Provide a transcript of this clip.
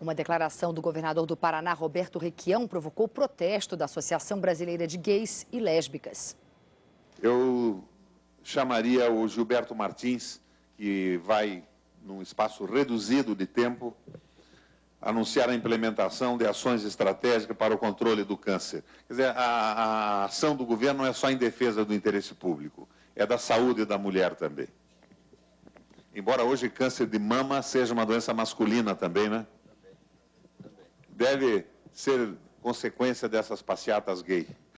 Uma declaração do governador do Paraná, Roberto Requião, provocou protesto da Associação Brasileira de Gays e Lésbicas. Eu chamaria o Gilberto Martins, que vai, num espaço reduzido de tempo, anunciar a implementação de ações estratégicas para o controle do câncer. Quer dizer, a, a ação do governo não é só em defesa do interesse público, é da saúde da mulher também. Embora hoje câncer de mama seja uma doença masculina também, né? Deve ser consequência dessas passeatas gay.